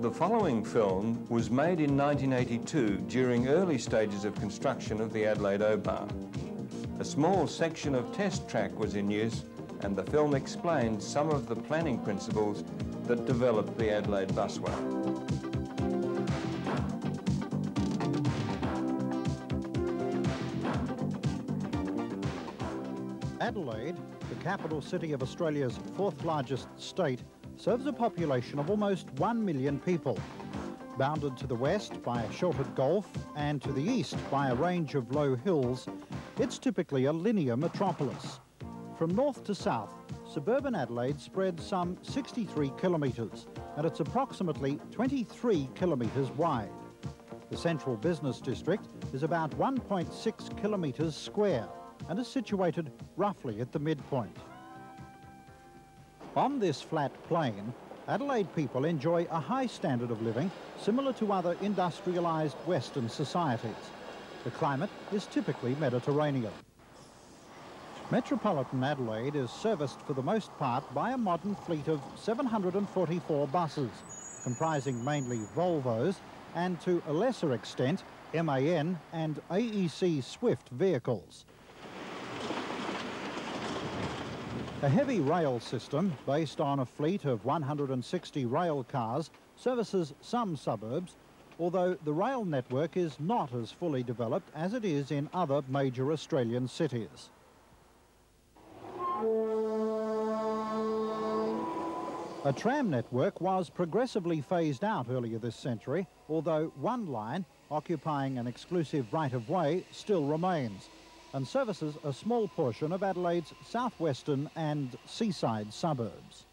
The following film was made in 1982 during early stages of construction of the Adelaide O-Bahn. A small section of test track was in use and the film explained some of the planning principles that developed the Adelaide busway. Adelaide, the capital city of Australia's fourth largest state, serves a population of almost 1 million people. Bounded to the west by a sheltered gulf and to the east by a range of low hills, it's typically a linear metropolis. From north to south, suburban Adelaide spreads some 63 kilometres and it's approximately 23 kilometres wide. The central business district is about 1.6 kilometres square and is situated roughly at the midpoint. On this flat plain, Adelaide people enjoy a high standard of living similar to other industrialised Western societies. The climate is typically Mediterranean. Metropolitan Adelaide is serviced for the most part by a modern fleet of 744 buses, comprising mainly Volvos and to a lesser extent MAN and AEC Swift vehicles. A heavy rail system based on a fleet of 160 rail cars services some suburbs, although the rail network is not as fully developed as it is in other major Australian cities. A tram network was progressively phased out earlier this century, although one line, occupying an exclusive right-of-way, still remains and services a small portion of Adelaide's southwestern and seaside suburbs.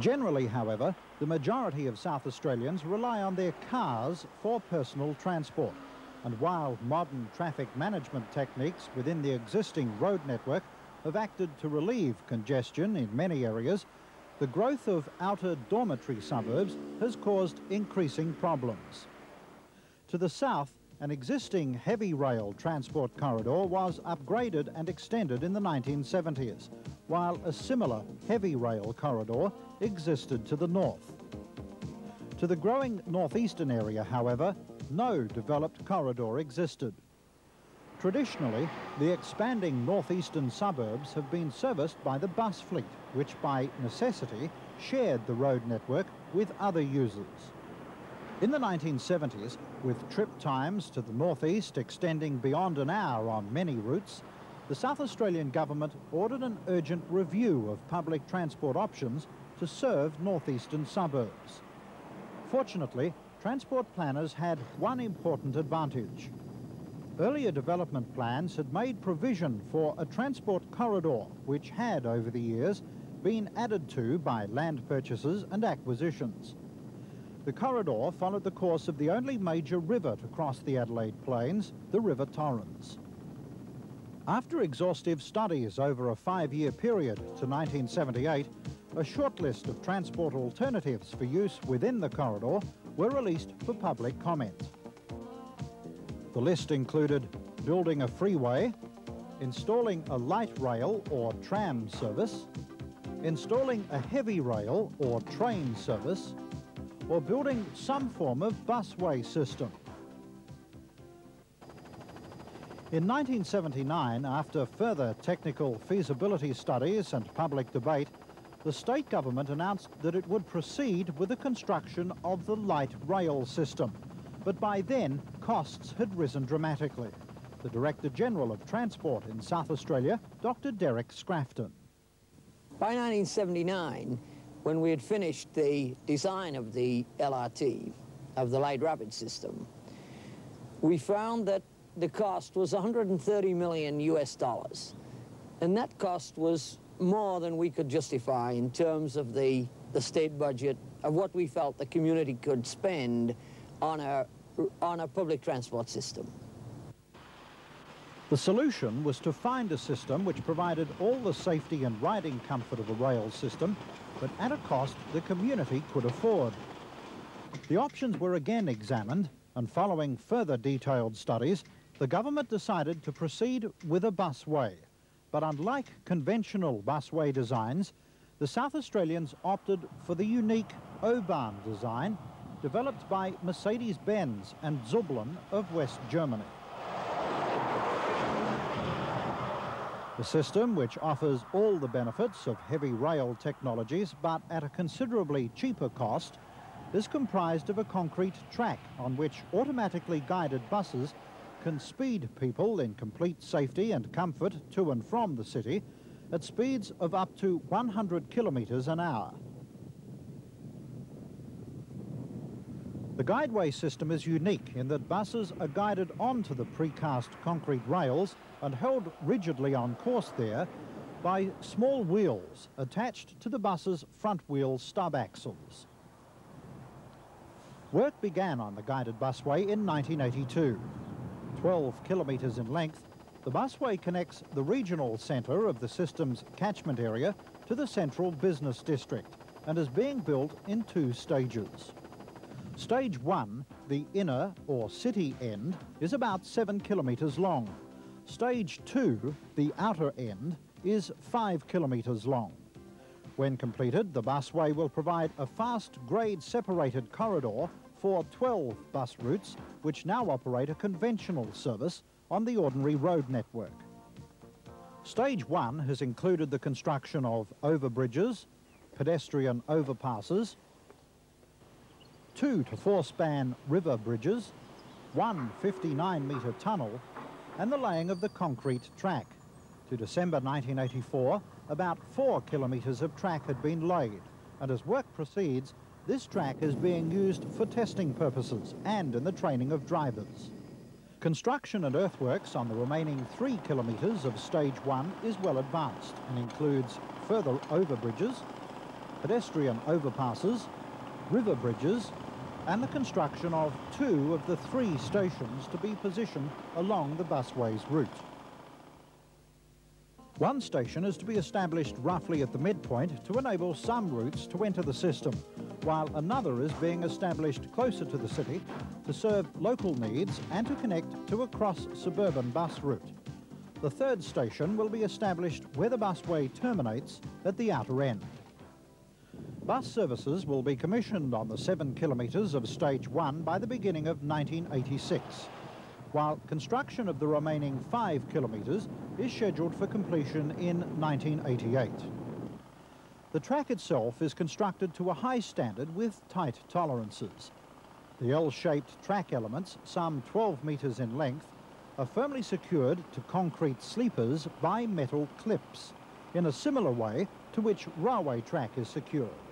Generally, however, the majority of South Australians rely on their cars for personal transport. And while modern traffic management techniques within the existing road network have acted to relieve congestion in many areas, the growth of outer dormitory suburbs has caused increasing problems. To the south, an existing heavy rail transport corridor was upgraded and extended in the 1970s, while a similar heavy rail corridor existed to the north. To the growing northeastern area, however, no developed corridor existed. Traditionally, the expanding northeastern suburbs have been serviced by the bus fleet, which by necessity shared the road network with other users. In the 1970s, with trip times to the northeast extending beyond an hour on many routes, the South Australian government ordered an urgent review of public transport options to serve northeastern suburbs. Fortunately, transport planners had one important advantage. Earlier development plans had made provision for a transport corridor which had, over the years, been added to by land purchases and acquisitions. The corridor followed the course of the only major river to cross the Adelaide Plains, the River Torrens. After exhaustive studies over a five-year period to 1978, a short list of transport alternatives for use within the corridor were released for public comment. The list included building a freeway, installing a light rail or tram service, installing a heavy rail or train service, or building some form of busway system. In 1979, after further technical feasibility studies and public debate, the state government announced that it would proceed with the construction of the light rail system. But by then, costs had risen dramatically. The Director General of Transport in South Australia, Dr. Derek Scrafton. By 1979, when we had finished the design of the LRT, of the light rapid system, we found that the cost was 130 million US dollars. And that cost was more than we could justify in terms of the, the state budget of what we felt the community could spend on a, on a public transport system. The solution was to find a system which provided all the safety and riding comfort of a rail system but at a cost the community could afford. The options were again examined, and following further detailed studies, the government decided to proceed with a busway. But unlike conventional busway designs, the South Australians opted for the unique O-Bahn design developed by Mercedes-Benz and Züblin of West Germany. The system, which offers all the benefits of heavy rail technologies but at a considerably cheaper cost, is comprised of a concrete track on which automatically guided buses can speed people in complete safety and comfort to and from the city at speeds of up to 100 kilometres an hour. The guideway system is unique in that buses are guided onto the precast concrete rails and held rigidly on course there by small wheels attached to the bus's front wheel stub axles. Work began on the guided busway in 1982. 12 kilometres in length, the busway connects the regional centre of the system's catchment area to the central business district and is being built in two stages. Stage one, the inner or city end, is about seven kilometres long. Stage two, the outer end, is five kilometres long. When completed, the busway will provide a fast grade separated corridor for 12 bus routes which now operate a conventional service on the ordinary road network. Stage one has included the construction of overbridges, pedestrian overpasses, two to four span river bridges, one 59 metre tunnel and the laying of the concrete track. To December 1984, about four kilometres of track had been laid and as work proceeds, this track is being used for testing purposes and in the training of drivers. Construction and earthworks on the remaining three kilometres of stage one is well advanced and includes further overbridges, pedestrian overpasses, river bridges and the construction of two of the three stations to be positioned along the busway's route. One station is to be established roughly at the midpoint to enable some routes to enter the system, while another is being established closer to the city to serve local needs and to connect to a cross-suburban bus route. The third station will be established where the busway terminates at the outer end. Bus services will be commissioned on the seven kilometres of stage one by the beginning of 1986, while construction of the remaining five kilometres is scheduled for completion in 1988. The track itself is constructed to a high standard with tight tolerances. The L-shaped track elements, some 12 metres in length, are firmly secured to concrete sleepers by metal clips, in a similar way to which railway track is secured.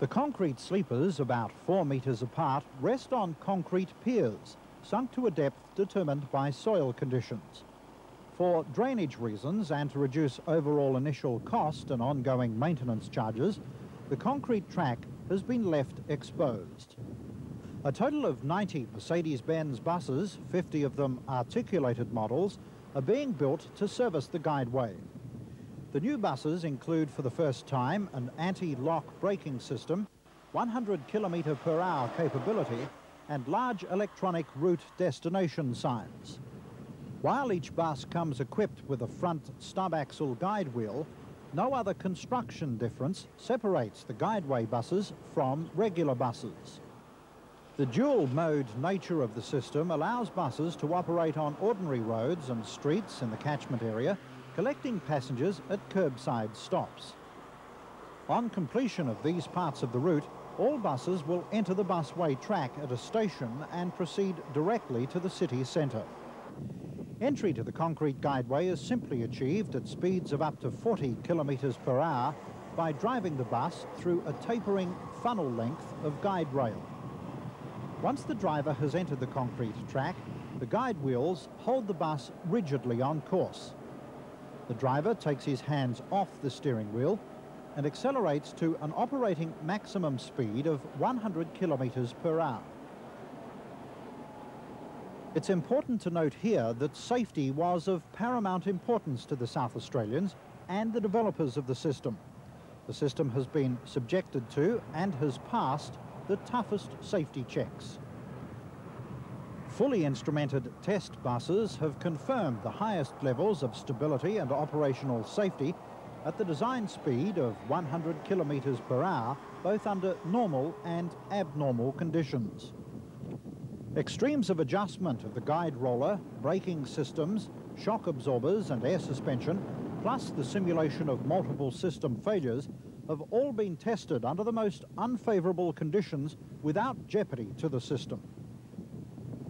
The concrete sleepers, about four metres apart, rest on concrete piers, sunk to a depth determined by soil conditions. For drainage reasons and to reduce overall initial cost and ongoing maintenance charges, the concrete track has been left exposed. A total of 90 Mercedes-Benz buses, 50 of them articulated models, are being built to service the guideway. The new buses include for the first time an anti-lock braking system, 100 kilometre per hour capability and large electronic route destination signs. While each bus comes equipped with a front stub axle guide wheel, no other construction difference separates the guideway buses from regular buses. The dual mode nature of the system allows buses to operate on ordinary roads and streets in the catchment area collecting passengers at curbside stops. On completion of these parts of the route, all buses will enter the busway track at a station and proceed directly to the city centre. Entry to the concrete guideway is simply achieved at speeds of up to 40 kilometres per hour by driving the bus through a tapering funnel length of guide rail. Once the driver has entered the concrete track, the guide wheels hold the bus rigidly on course. The driver takes his hands off the steering wheel and accelerates to an operating maximum speed of 100 kilometres per hour. It's important to note here that safety was of paramount importance to the South Australians and the developers of the system. The system has been subjected to and has passed the toughest safety checks. Fully instrumented test buses have confirmed the highest levels of stability and operational safety at the design speed of 100 kilometres per hour, both under normal and abnormal conditions. Extremes of adjustment of the guide roller, braking systems, shock absorbers and air suspension, plus the simulation of multiple system failures, have all been tested under the most unfavourable conditions without jeopardy to the system.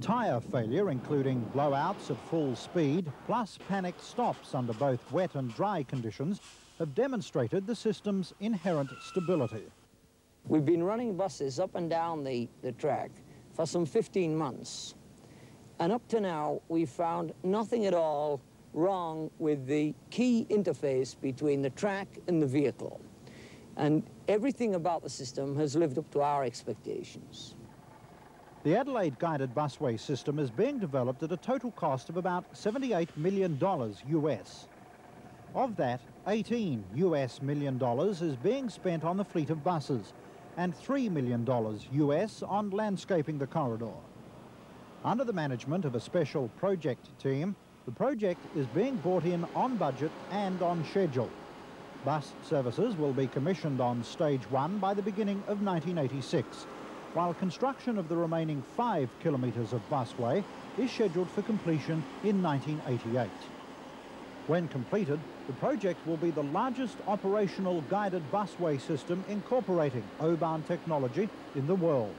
Tyre failure, including blowouts at full speed, plus panic stops under both wet and dry conditions, have demonstrated the system's inherent stability. We've been running buses up and down the, the track for some 15 months. And up to now, we've found nothing at all wrong with the key interface between the track and the vehicle. And everything about the system has lived up to our expectations. The Adelaide guided busway system is being developed at a total cost of about $78 million US. Of that, 18 US million dollars is being spent on the fleet of buses and $3 million US on landscaping the corridor. Under the management of a special project team, the project is being brought in on budget and on schedule. Bus services will be commissioned on stage one by the beginning of 1986, while construction of the remaining five kilometres of busway is scheduled for completion in 1988. When completed, the project will be the largest operational guided busway system incorporating O-Bahn technology in the world.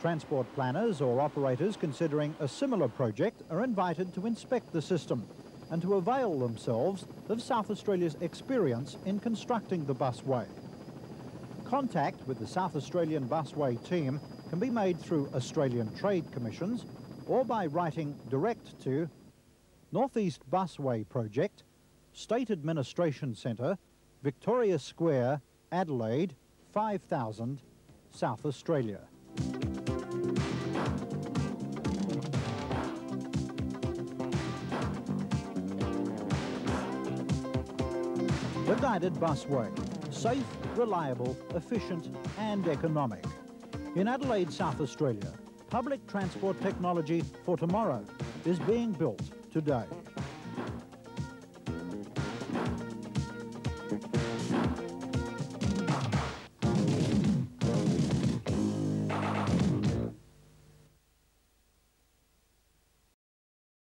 Transport planners or operators considering a similar project are invited to inspect the system and to avail themselves of South Australia's experience in constructing the busway. Contact with the South Australian busway team can be made through Australian Trade Commissions or by writing direct to Northeast Busway Project, State Administration Centre, Victoria Square, Adelaide, 5000, South Australia. The guided busway, safe, reliable, efficient and economic. In Adelaide, South Australia, public transport technology for tomorrow is being built today.